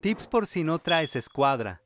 Tips por si no traes escuadra.